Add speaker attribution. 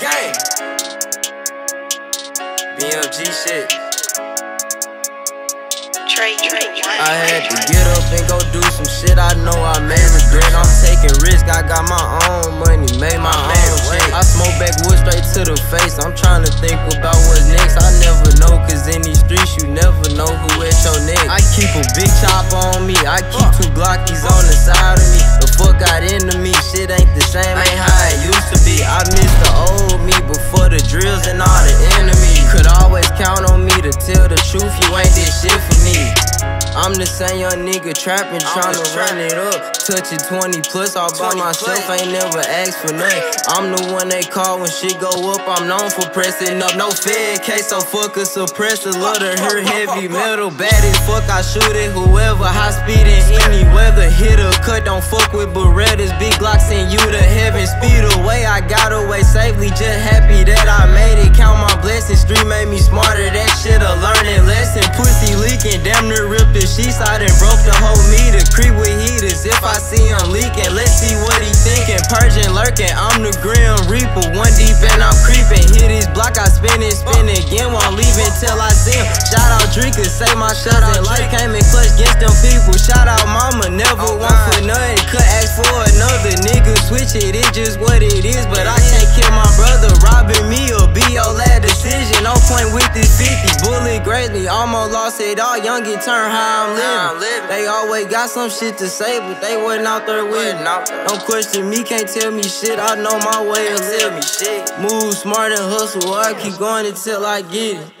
Speaker 1: Gang. BMG shit. I had to get up and go do some shit I know I made regret. I'm taking risk, I got my own money, made my uh-huh. own way. I smoke backwood straight to the face. I'm trying to think about what's next. I never know, cause in these streets you never know who at your nigga. I keep a big chop on me, I keep two Glockies on the side of me. The fuck I did. And all the enemies. Could always count on me to tell the truth, you ain't this shit for me. I'm the same young nigga trapping, tryna run it up. Touching 20 plus all by myself, ain't never asked for nothing. I'm the one they call when shit go up. I'm known for pressing up. No fed case, so fuck a suppressor. Love to hear heavy metal, bad as fuck. I shoot it, whoever. High speed in any weather. Hit a cut, don't fuck with Berettas. Big Glocks send you to heaven. Speed away, I got away safely. Just blessings, street made me smarter. That shit a learning lesson. Pussy leaking, damn near ripped the sheets out and broke the whole meter. Creep with heaters if I see him leaking. Let's see what he thinking. Purging, lurking, I'm the Grim Reaper. One deep and I'm creeping. Hit his block, I spin it, spin it again. Won't leave until I see him. Shout out drinkers, say my shots in life came in clutch against them people. Shout out mama, never oh, want for nothing. Could ask for another nigga. Switch it, it's just what it is. But I On point with this 50. Bullet grazed me, almost lost it all. Young and turn how I'm living. They always got some shit to say, but they wasn't out there with it. Don't question me, can't tell me shit. I know my way of living. Move smart and hustle, I keep going until I get it.